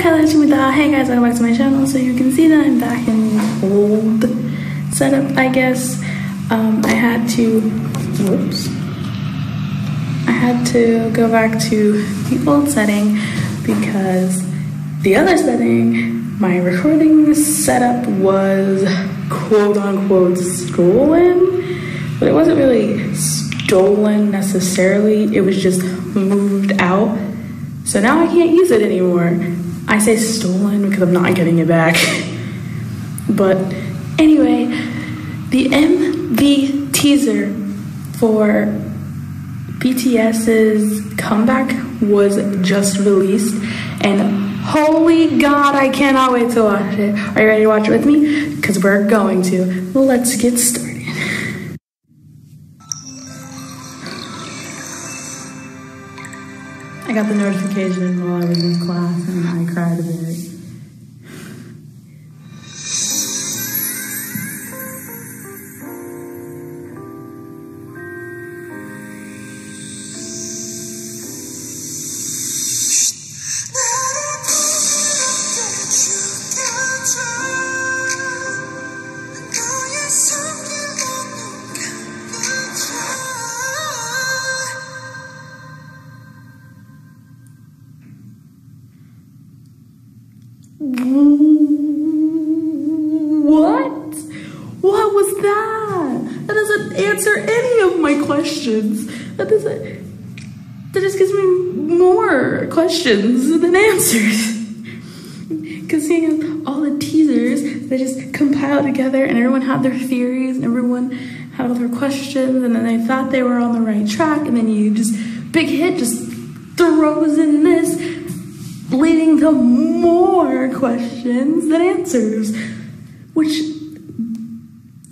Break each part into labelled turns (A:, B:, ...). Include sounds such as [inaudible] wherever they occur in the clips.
A: Hey guys, welcome back to my channel. So you can see that I'm back in old setup, I guess. Um, I had to, whoops. I had to go back to the old setting because the other setting, my recording setup was quote unquote stolen, but it wasn't really stolen necessarily. It was just moved out. So now I can't use it anymore. I say stolen because I'm not getting it back. [laughs] but anyway, the MV teaser for BTS's comeback was just released and holy god I cannot wait to watch it. Are you ready to watch it with me? Because we're going to. Let's get started. I got the notification while I was in class and I cried a bit. What? What was that? That doesn't answer any of my questions. That doesn't. That just gives me more questions than answers. [laughs] Because seeing all the teasers, they just compiled together and everyone had their theories and everyone had all their questions and then they thought they were on the right track and then you just, Big Hit just throws in this leading to more questions than answers, which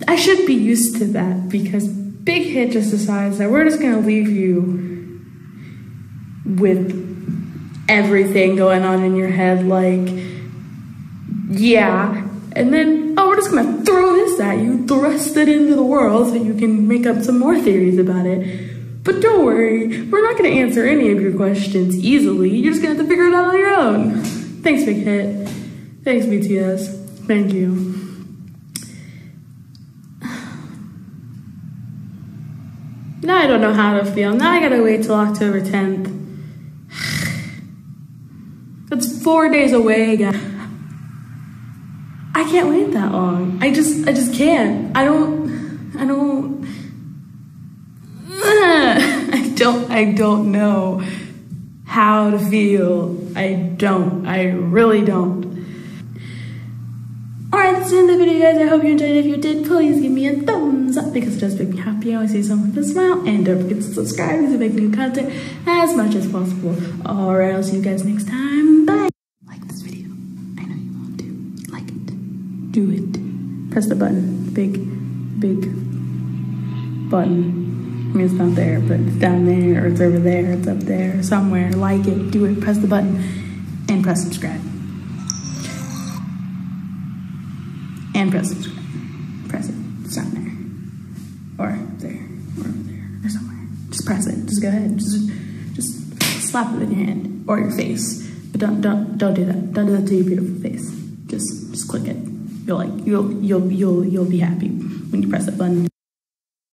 A: I should be used to that because Big Hit just decides that we're just gonna leave you with everything going on in your head, like, yeah, and then, oh, we're just gonna throw this at you, thrust it into the world so you can make up some more theories about it. But don't worry, we're not gonna answer any of your questions easily. You're just gonna have to figure it out on your own. Thanks, Big Hit. Thanks, BTS. Thank you. Now I don't know how to feel. Now I gotta wait till October 10th. That's four days away again. I can't wait that long. I just, I just can't. I don't, I don't. I don't I don't know how to feel. I don't. I really don't. Alright, that's the end of the video, guys. I hope you enjoyed it. If you did, please give me a thumbs up because it does make me happy. I always see someone with a smile. And don't forget to subscribe to make new content as much as possible. Alright, I'll see you guys next time. Bye. Like this video. I know you want to. Like it. Do it. Press the button. Big, big button. It's not there, but it's down there, or it's over there, it's up there, somewhere. Like it, do it, press the button, and press subscribe. And press subscribe. Press it. It's down there. Or there, or over there, or somewhere. Just press it. Just go ahead. Just, just slap it in your hand or your face. But don't, don't, don't do that. Don't do that to your beautiful face. Just, just click it. You'll like, you'll, you'll, you'll, you'll be happy when you press that button.